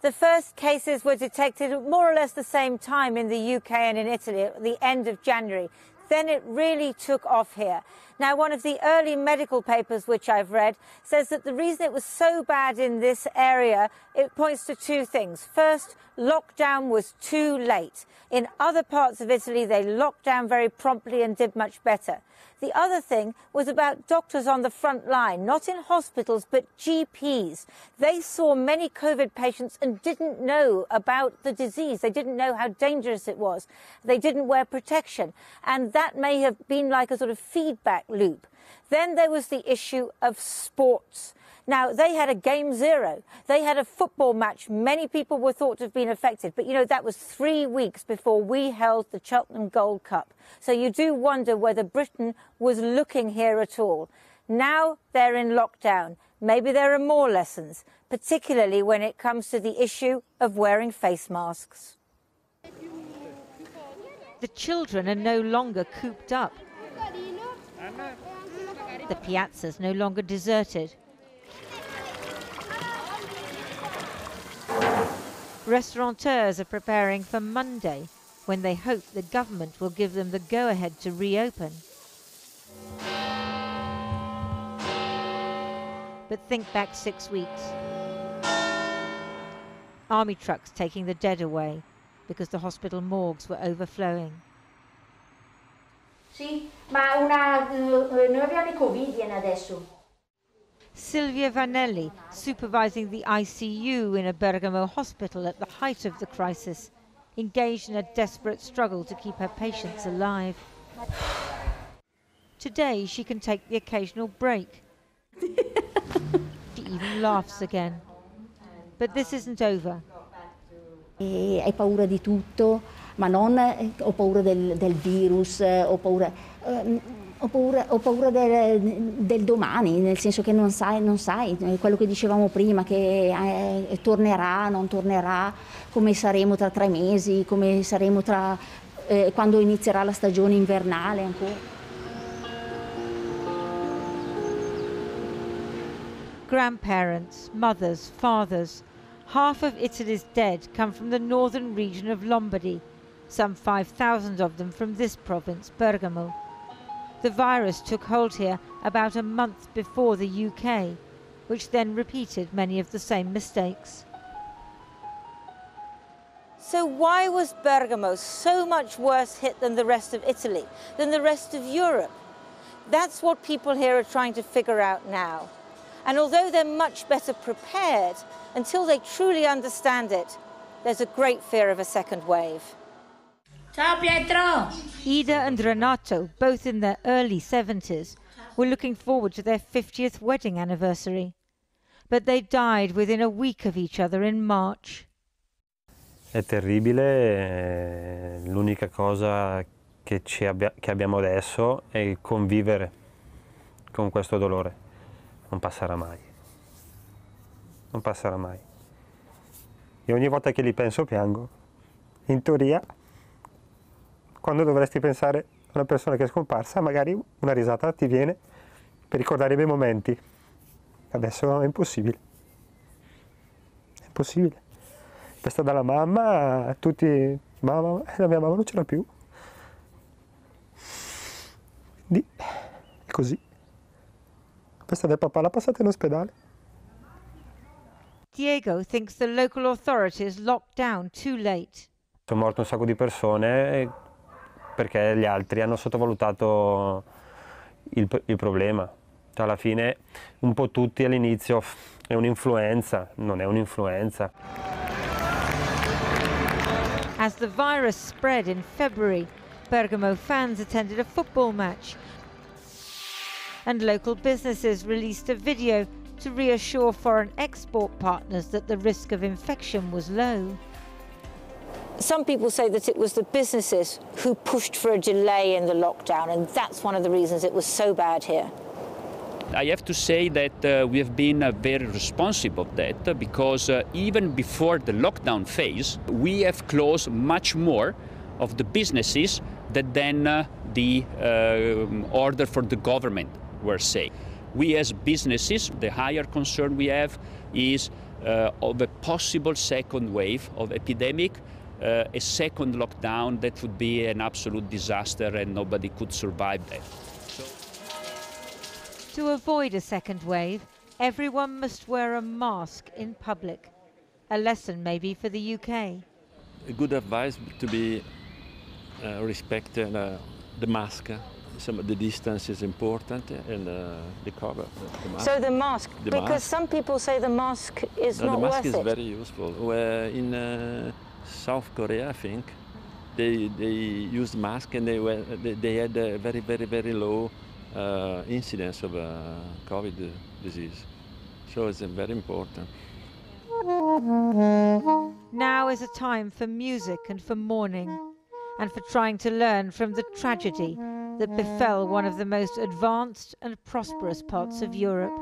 The first cases were detected at more or less the same time in the UK and in Italy at the end of January. Then it really took off here. Now, one of the early medical papers which I've read says that the reason it was so bad in this area, it points to two things. First, lockdown was too late. In other parts of Italy, they locked down very promptly and did much better. The other thing was about doctors on the front line, not in hospitals, but GPs. They saw many COVID patients and didn't know about the disease. They didn't know how dangerous it was. They didn't wear protection. And that may have been like a sort of feedback loop. Then there was the issue of sports. Now, they had a game zero. They had a football match. Many people were thought to have been affected. But, you know, that was three weeks before we held the Cheltenham Gold Cup. So you do wonder whether Britain was looking here at all. Now they're in lockdown. Maybe there are more lessons, particularly when it comes to the issue of wearing face masks. The children are no longer cooped up. The piazza's no longer deserted. Restaurateurs are preparing for Monday when they hope the government will give them the go ahead to reopen. But think back six weeks. Army trucks taking the dead away because the hospital morgues were overflowing. Sì, ma una, eh, noi abbiamo i Covidian adesso. Silvia Vanelli, supervising the ICU in a Bergamo hospital at the height of the crisis, engaged in a desperate struggle to keep her patients alive. Today, she can take the occasional break. she even laughs again. But this isn't over. E hai paura di tutto, ma non eh, ho paura del, del virus, eh, ho paura, ehm, ho paura, ho paura del, del domani, nel senso che non sai, non sai, eh, quello che dicevamo prima, che eh, tornerà, non tornerà, come saremo tra tre mesi, come saremo tra, eh, quando inizierà la stagione invernale ancora. Grandparents, mothers, fathers, half of Italy's dead come from the northern region of Lombardy, some 5,000 of them from this province, Bergamo. The virus took hold here about a month before the UK, which then repeated many of the same mistakes. So why was Bergamo so much worse hit than the rest of Italy, than the rest of Europe? That's what people here are trying to figure out now. And although they're much better prepared, until they truly understand it, there's a great fear of a second wave. Ciao Pietro! Ida and Renato, both in their early 70s, were looking forward to their 50th wedding anniversary. But they died within a week of each other in March. È terribile, l'unica cosa che, abbia, che abbiamo adesso è il convivere con questo dolore. Non passerà mai. Non passerà mai. E ogni volta che li penso piango. In teoria, quando dovresti pensare a una persona che è scomparsa, magari una risata ti viene per ricordare i bei momenti. Adesso è impossibile. È impossibile. Questa dalla mamma, tutti, mamma, la mia mamma non ce l'ha più. Quindi è così. Questa del papà l'ha passata in ospedale. Diego thinks the local authorities locked down too late. Sono morte un sacco di persone perché gli altri hanno sottovalutato il, il problema. Cioè, alla fine un po' tutti all'inizio è un'influenza, non è un'influenza. As the virus spread in February, Bergamo fans attended a football match and local businesses released a video to reassure foreign export partners that the risk of infection was low. Some people say that it was the businesses who pushed for a delay in the lockdown, and that's one of the reasons it was so bad here. I have to say that uh, we have been uh, very responsive of that because uh, even before the lockdown phase, we have closed much more of the businesses than then uh, the uh, order for the government were saying. We as businesses, the higher concern we have is uh, of a possible second wave of epidemic, uh, a second lockdown that would be an absolute disaster and nobody could survive that. To avoid a second wave, everyone must wear a mask in public. A lesson maybe for the UK. A good advice to be uh, respect uh, the mask. Some the distance is important and uh, the cover. The mask. So the mask, The because mask. some people say the mask is No, not the mask worth is it. very useful. Where in uh, South Korea, I think, they they used mask and they were they, they had a very very very low uh, incidence of uh, COVID disease. So it's uh, very important. Now is a time for music and for mourning, and for trying to learn from the tragedy that befell one of the most advanced and prosperous parts of Europe.